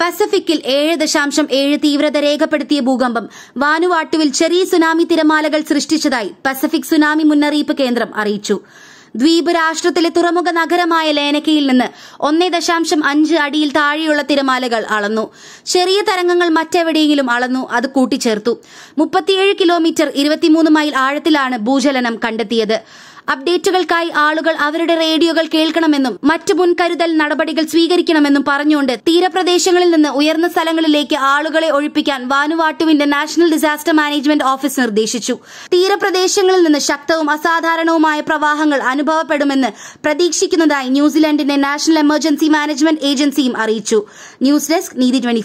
പസഫിക്കിൽ ഏഴ് ദശാംശം ഏഴ് തീവ്രത രേഖപ്പെടുത്തിയ ഭൂകമ്പം വാനുവാട്ടുവിൽ ചെറിയ സുനാമി തിരമാലകൾ സൃഷ്ടിച്ചതായി പസഫിക് സുനാമി മുന്നറിയിപ്പ് കേന്ദ്രം അറിയിച്ചു. ദ്വീപ് രാഷ്ട്രത്തിലെ തുറമുഖ നഗരമായ ലേനക്കയിൽ നിന്ന് ഒന്നേ ദശാംശം അഞ്ച് അടിയിൽ താഴെയുള്ള തിരമാലകൾ അളന്നു. ചെറിയ തരംഗങ്ങൾ മറ്റെവിടെയെങ്കിലും അളന്നു അത് കൂട്ടിച്ചേർത്തു. മുപ്പത്തിയേഴ് കിലോമീറ്റർ ഇരുപത്തിമൂന്ന് മൈൽ ആഴത്തിലാണ് ഭൂചലനം കണ്ടെത്തിയത്. അപ്ഡേറ്റുകൾക്കായി ആളുകൾ അവരുടെ റേഡിയോകൾ കേൾക്കണമെന്നും മറ്റ് മുൻകരുതൽ നടപടികൾ സ്വീകരിക്കണമെന്നും പറഞ്ഞുകൊണ്ട് തീരപ്രദേശങ്ങളിൽ നിന്ന് ഉയർന്ന സ്ഥലങ്ങളിലേക്ക് ആളുകളെ ഒഴിപ്പിക്കാൻ വാനുവാട്ടുവിന്റെ നാഷണൽ ഡിസാസ്റ്റർ മാനേജ്മെന്റ് ഓഫീസ് നിർദ്ദേശിച്ചു. തീരപ്രദേശങ്ങളിൽ നിന്ന് ശക്തവും അസാധാരണവുമായ പ്രവാഹങ്ങൾ അനുഭവപ്പെടുമെന്ന് പ്രതീക്ഷിക്കുന്നതായി ന്യൂസിലൻഡിന്റെ നാഷണൽ എമർജൻസി മാനേജ്മെന്റ് ഏജൻസിയും അറിയിച്ചു. ന്യൂസ് ഡെസ്ക് നീതി ട്വന്റി